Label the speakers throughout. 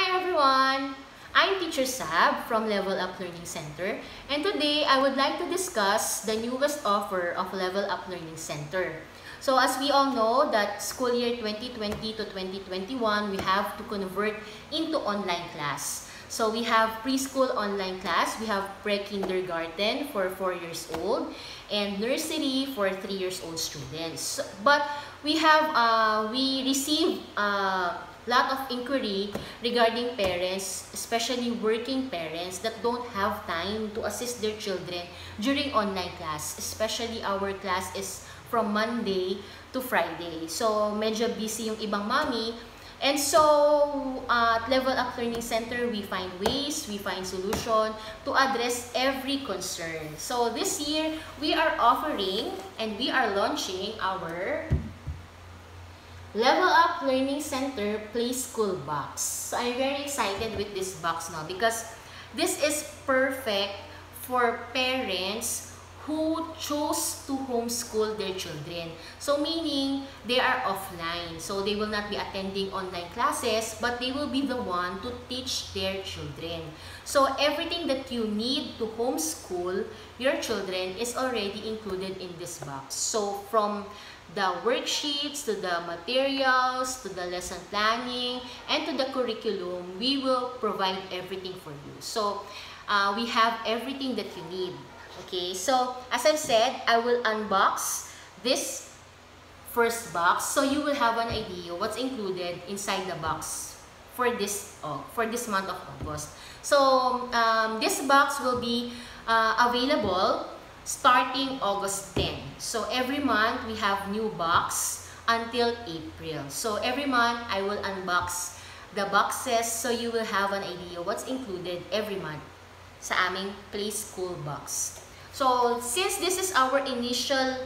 Speaker 1: Hi everyone! I'm Teacher Sab from Level Up Learning Center and today I would like to discuss the newest offer of Level Up Learning Center. So as we all know that school year 2020 to 2021 we have to convert into online class. So we have preschool online class, we have pre-kindergarten for 4 years old and nursery for 3 years old students. But we have uh, we receive uh, lot of inquiry regarding parents, especially working parents that don't have time to assist their children during online class. Especially our class is from Monday to Friday. So, medyo busy yung ibang mommy. And so, uh, at Level Up Learning Center, we find ways, we find solution to address every concern. So, this year, we are offering and we are launching our Level Up Learning Center Play School Box. I'm very excited with this box now because this is perfect for parents who chose to homeschool their children. So meaning they are offline. So they will not be attending online classes but they will be the one to teach their children. So everything that you need to homeschool your children is already included in this box. So from the worksheets, to the materials, to the lesson planning, and to the curriculum, we will provide everything for you. So, uh, we have everything that you need. Okay, so as I've said, I will unbox this first box so you will have an idea what's included inside the box for this oh, for this month of August. So, um, this box will be uh, available starting August 10. So every month we have new box until April. So every month I will unbox the boxes so you will have an idea what's included every month sa aming Play School box. So since this is our initial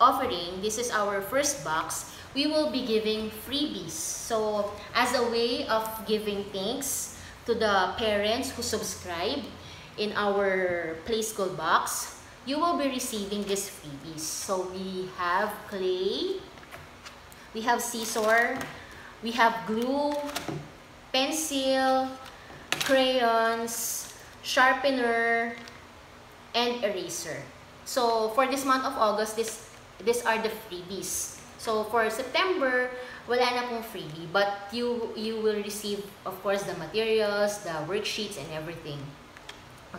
Speaker 1: offering, this is our first box, we will be giving freebies. So as a way of giving thanks to the parents who subscribe in our Play School box, you will be receiving these freebies. So we have clay, we have scissor, we have glue, pencil, crayons, sharpener, and eraser. So for this month of August, this these are the freebies. So for September, wala na pong freebie, but you you will receive of course the materials, the worksheets and everything.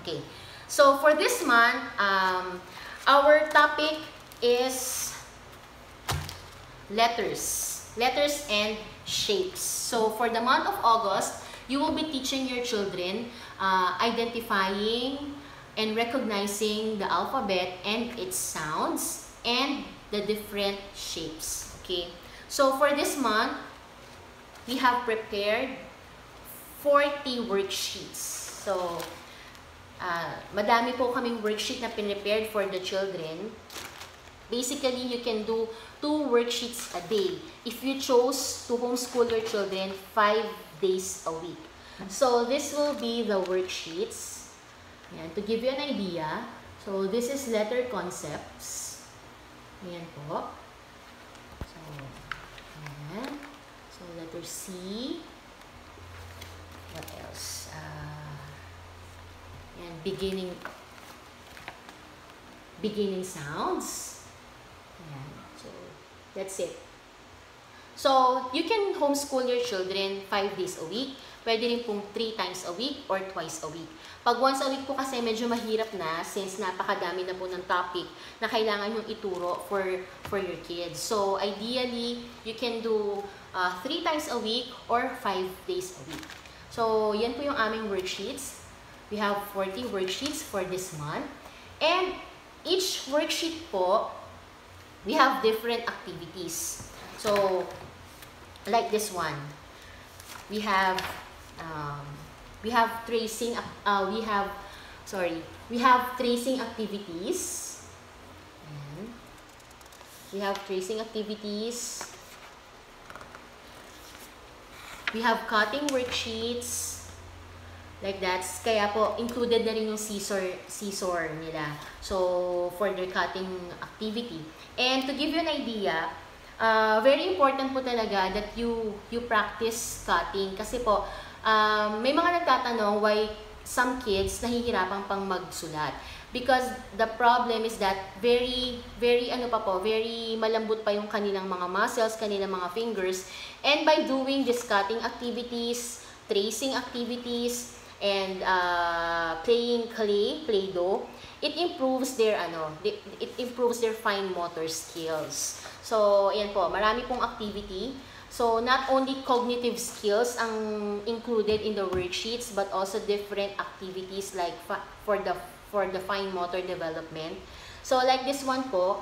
Speaker 1: Okay. So for this month, um, our topic is letters. Letters and shapes. So for the month of August, you will be teaching your children uh, identifying and recognizing the alphabet and its sounds and the different shapes. Okay. So for this month, we have prepared 40 worksheets. So Uh, madami po kaming worksheet na prepared for the children. Basically, you can do two worksheets a day if you chose to homeschool your children five days a week. So, this will be the worksheets. Yan, to give you an idea, so this is letter concepts. Ayan po. So, ayan. So, letter C. What else? Uh, and beginning beginning sounds. Ayan. So, that's it. So, you can homeschool your children 5 days a week. Pwede rin pong 3 times a week or twice a week. Pag once a week po kasi medyo mahirap na since napakadami na po ng topic na kailangan yung ituro for, for your kids. So, ideally, you can do 3 uh, times a week or 5 days a week. So, yan po yung aming worksheets. We have 40 worksheets for this month. And each worksheet po, we have different activities. So, like this one, we have um, we have tracing. Uh, we have sorry, we have tracing activities. We have tracing activities. We have cutting worksheets. Like that. Kaya po, included na rin yung scissor, scissor nila. So, for their cutting activity. And to give you an idea, uh, very important po talaga that you you practice cutting. Kasi po, um, may mga nagtatanong why some kids nahihirapan pang magsulat. Because the problem is that very, very ano pa po, very malambot pa yung kanilang mga muscles, kanilang mga fingers. And by doing these cutting activities, tracing activities, and uh, playing clay, play-doh, it improves their ano, it improves their fine motor skills. So, ayan po, marami pong activity. So, not only cognitive skills ang included in the worksheets, but also different activities like for the for the fine motor development. So like this one po,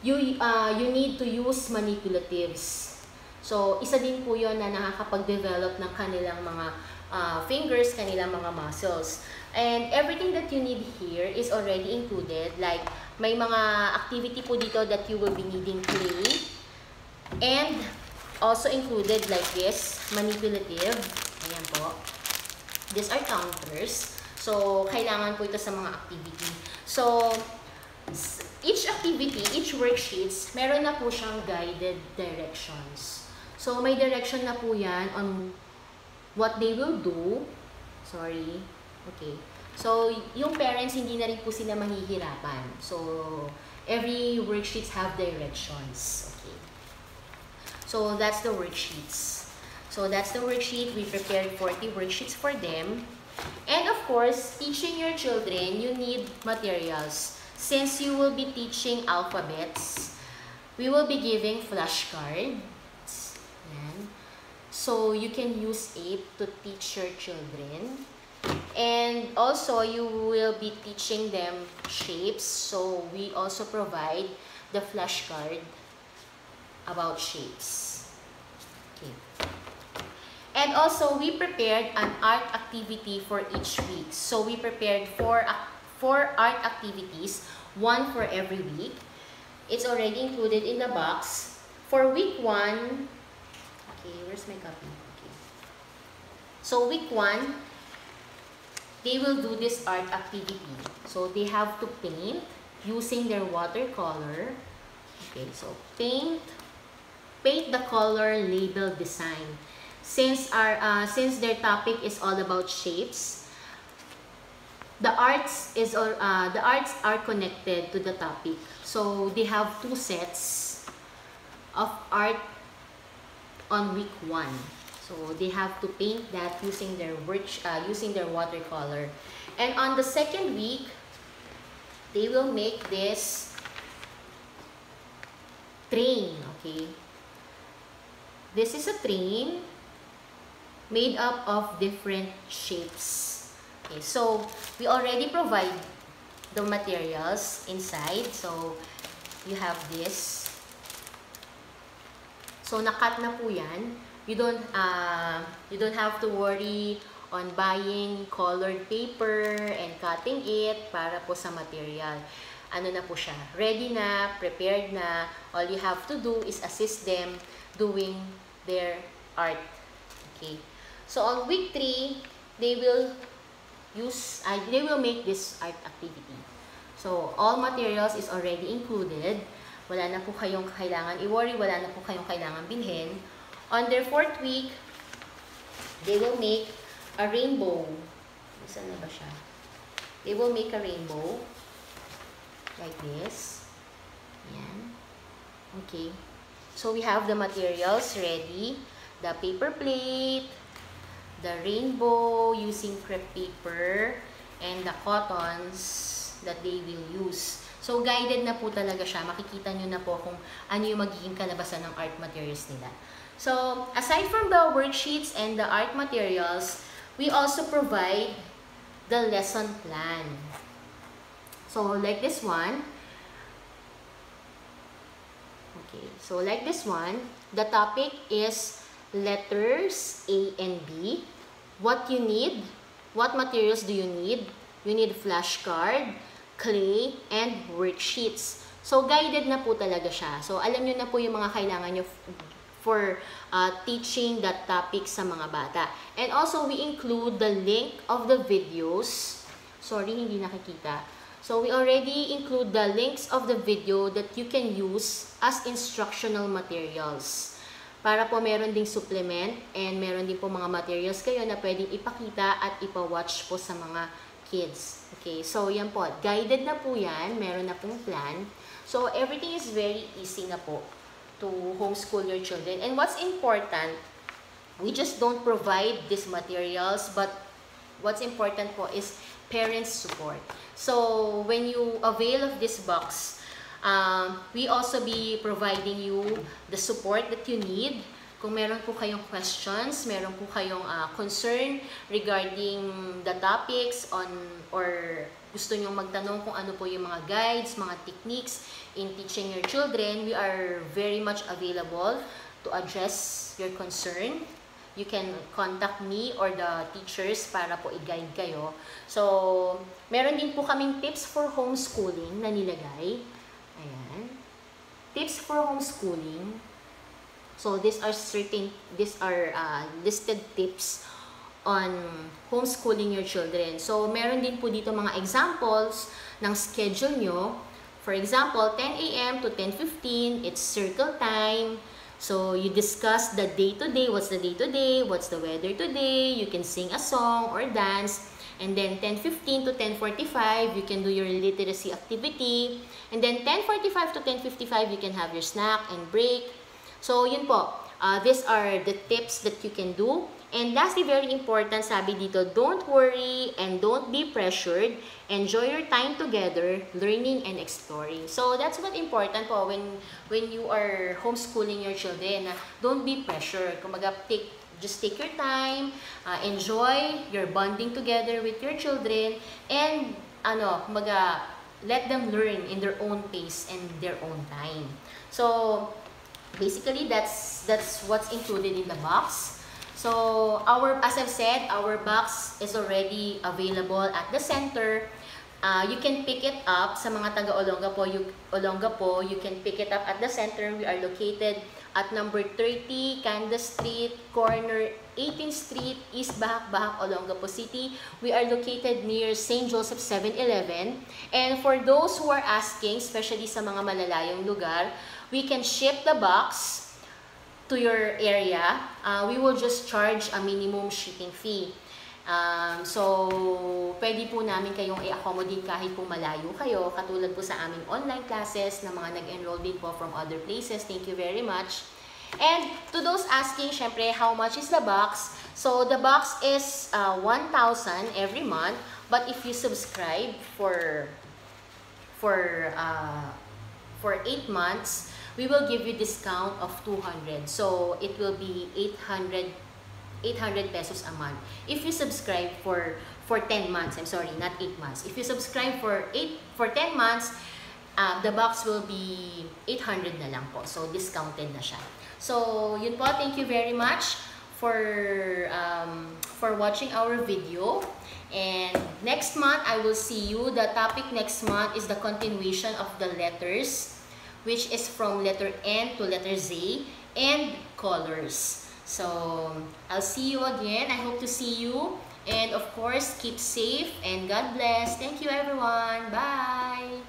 Speaker 1: you, uh, you need to use manipulatives. So isa din po yon na nakakapag-develop ng kanilang mga uh, fingers, kanilang mga muscles. And everything that you need here is already included. Like, may mga activity po dito that you will be needing clay. And also included like this, manipulative. Ayan po. These are counters. So, kailangan po ito sa mga activity. So, each activity, each worksheets, meron na po siyang guided directions. So, may direction na po yan on what they will do. Sorry. Okay. So, yung parents, hindi na rin po sila mahihirapan. So, every worksheets have directions. Okay. So, that's the worksheets. So, that's the worksheet. We prepared 40 worksheets for them. And of course, teaching your children, you need materials. Since you will be teaching alphabets, we will be giving flashcards. So you can use it to teach your children. And also, you will be teaching them shapes. So we also provide the flashcard about shapes. Okay. And also, we prepared an art activity for each week. So, we prepared four, four art activities, one for every week. It's already included in the box. For week one, okay, where's my copy? Okay. So, week one, they will do this art activity. So, they have to paint using their watercolor. Okay, so paint, paint the color label design since our uh, since their topic is all about shapes the arts is or uh, the arts are connected to the topic so they have two sets of art on week one so they have to paint that using their work uh, using their watercolor and on the second week they will make this train okay this is a train made up of different shapes. Okay, so we already provide the materials inside. So you have this. So nakat na po yan. You don't uh, you don't have to worry on buying colored paper and cutting it para po sa material. Ano na po siya? Ready na, prepared na. All you have to do is assist them doing their art. Okay. So on week 3, they will use, uh, they will make this art activity. So all materials is already included. Wala na po kayong kailangan i-worry, wala na po kayong kailangan bilhin. On their fourth week, they will make a rainbow. Saan na ba siya? They will make a rainbow. Like this. Yan. Okay. So we have the materials ready. The paper plate, the rainbow using crepe paper and the cottons that they will use. So, guided na po talaga siya. Makikita nyo na po kung ano yung magiging kalabasan ng art materials nila. So, aside from the worksheets and the art materials, we also provide the lesson plan. So, like this one. Okay, so like this one, the topic is letters A and B. What you need, what materials do you need? You need flashcard, clay, and worksheets. So, guided na po talaga siya. So, alam nyo na po yung mga kailangan nyo for uh, teaching that topic sa mga bata. And also, we include the link of the videos. Sorry, hindi nakikita. So, we already include the links of the video that you can use as instructional materials para po meron ding supplement and meron din po mga materials kayo na pwedeng ipakita at ipa-watch po sa mga kids. Okay, so yan po. Guided na po yan. Meron na pong plan. So everything is very easy na po to homeschool your children. And what's important, we just don't provide these materials, but what's important po is parents' support. So when you avail of this box, Um, we also be providing you the support that you need. Kung meron po kayong questions, meron po kayong uh, concern regarding the topics on or gusto nyong magtanong kung ano po yung mga guides, mga techniques in teaching your children, we are very much available to address your concern. You can contact me or the teachers para po i-guide kayo. So, meron din po kaming tips for homeschooling na nilagay. Ayan. Tips for homeschooling. So, these are certain, these are uh, listed tips on homeschooling your children. So, meron din po dito mga examples ng schedule nyo. For example, 10 a.m. to 10.15, it's circle time. So, you discuss the day-to-day, -day, what's the day-to-day, -day, what's the weather today, you can sing a song or dance. And then 10.15 to 10.45, you can do your literacy activity. And then 10.45 to 10.55, you can have your snack and break. So, yun po. Uh, these are the tips that you can do. And lastly, very important, sabi dito, don't worry and don't be pressured. Enjoy your time together, learning and exploring. So, that's what important po when, when you are homeschooling your children. Don't be pressured. Kumaga, take Just take your time, uh, enjoy your bonding together with your children, and ano, maga, let them learn in their own pace and their own time. So, basically, that's, that's what's included in the box. So, our, as I've said, our box is already available at the center. Uh, you can pick it up sa mga taga Olonga po, you, Olonga po, you can pick it up at the center. We are located at number 30 Candace Street, corner 18th Street, East Bahak, Bahak, Olongapo City. We are located near St. Joseph 7-Eleven. And for those who are asking, especially sa mga malalayong lugar, we can ship the box to your area. Uh, we will just charge a minimum shipping fee. Um, so, pwede po namin kayong i-accommodate kahit po malayo kayo, katulad po sa aming online classes na mga nag-enroll din po from other places. Thank you very much. And to those asking, syempre, how much is the box? So, the box is uh, 1,000 every month. But if you subscribe for for uh, for 8 months, we will give you discount of 200. So, it will be 800 800 pesos a month. If you subscribe for for 10 months, I'm sorry, not 8 months. If you subscribe for 8 for 10 months, uh, the box will be 800 na lang po. So discounted na siya. So yun po, thank you very much for um, for watching our video. And next month, I will see you. The topic next month is the continuation of the letters, which is from letter N to letter Z, and colors. So, I'll see you again. I hope to see you. And of course, keep safe and God bless. Thank you everyone. Bye!